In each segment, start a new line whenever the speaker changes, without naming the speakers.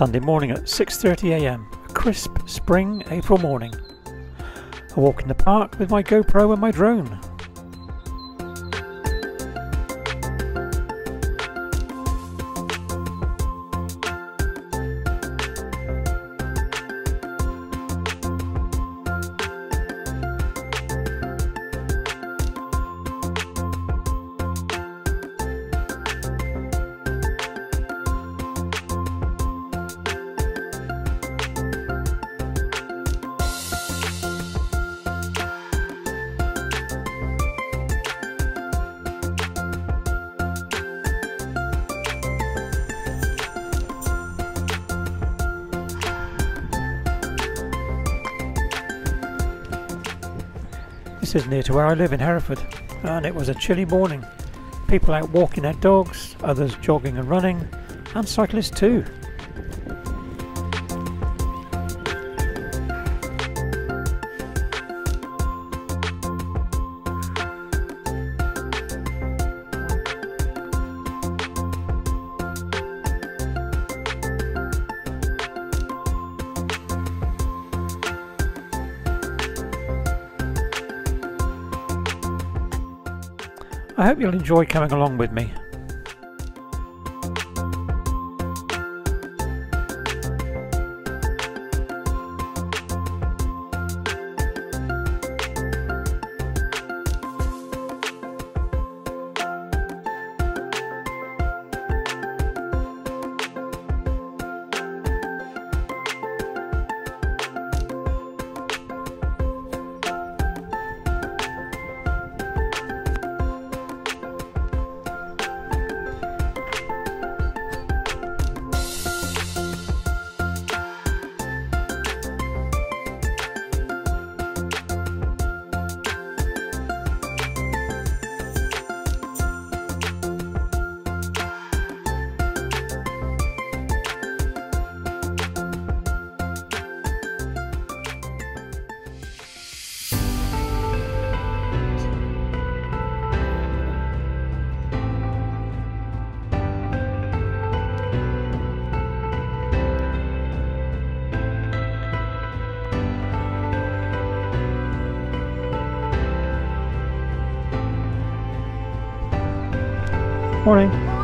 Sunday morning at 6.30am, a crisp spring April morning. A walk in the park with my GoPro and my drone. This is near to where I live in Hereford, and it was a chilly morning. People out walking their dogs, others jogging and running, and cyclists too. I hope you'll enjoy coming along with me. Morning.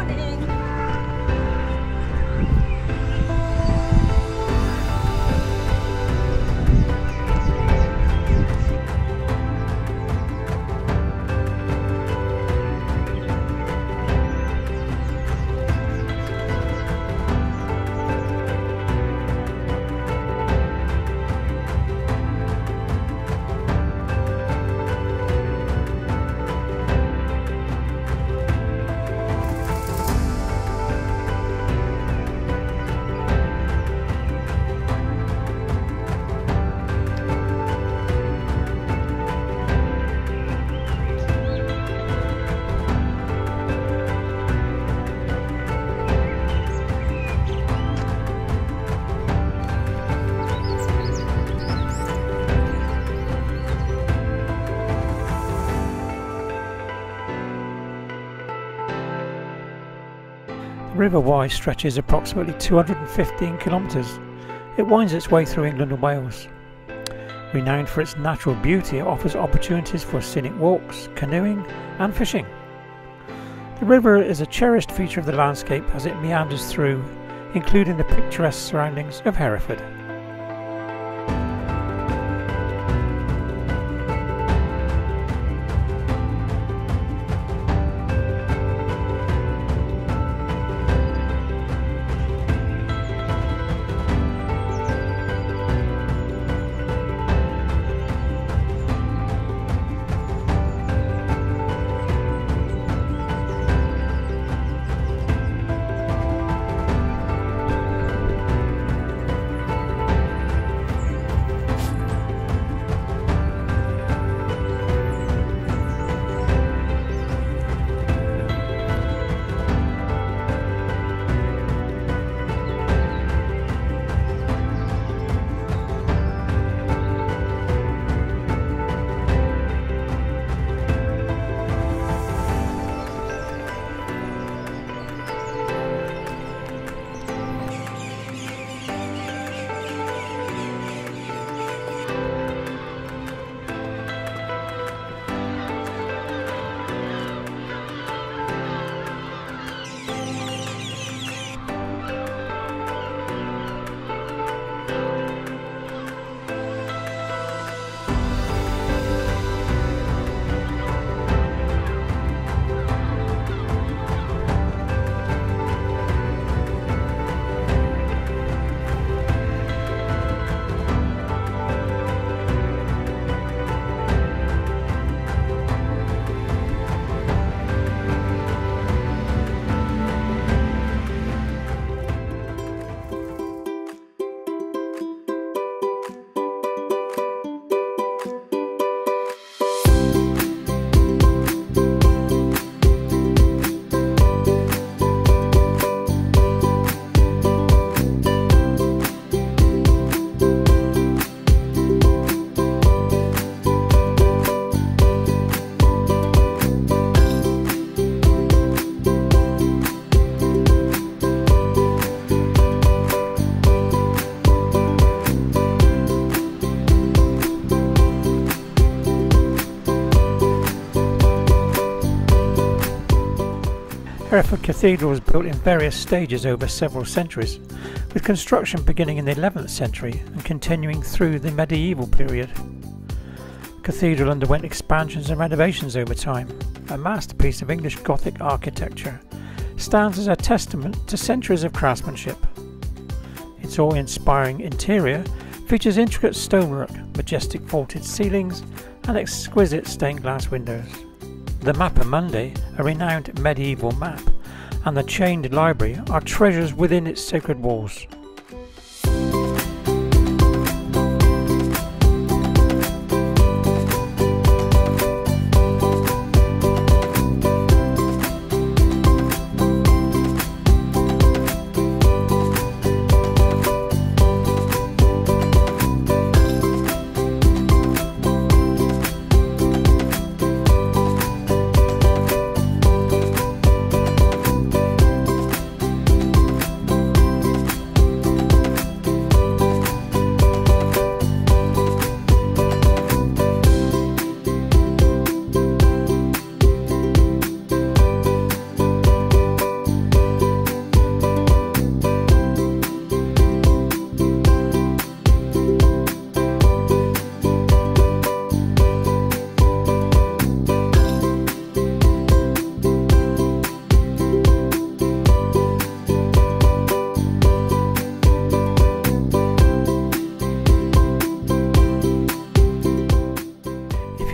River Wye stretches approximately 215 kilometres. It winds its way through England and Wales. Renowned for its natural beauty, it offers opportunities for scenic walks, canoeing, and fishing. The river is a cherished feature of the landscape as it meanders through, including the picturesque surroundings of Hereford. Hereford Cathedral was built in various stages over several centuries, with construction beginning in the 11th century and continuing through the medieval period. The cathedral underwent expansions and renovations over time. A masterpiece of English Gothic architecture, stands as a testament to centuries of craftsmanship. Its awe-inspiring interior features intricate stonework, majestic vaulted ceilings, and exquisite stained glass windows. The Mappa Mundi, a renowned medieval map, and the chained library are treasures within its sacred walls.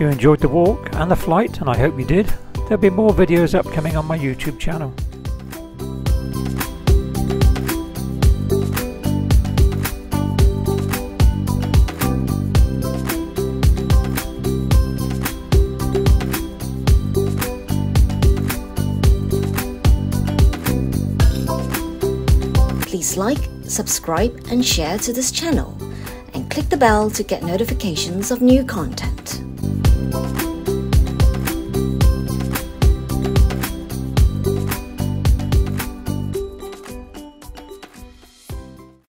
You enjoyed the walk and the flight, and I hope you did, there'll be more videos upcoming on my YouTube channel.
Please like, subscribe and share to this channel and click the bell to get notifications of new content.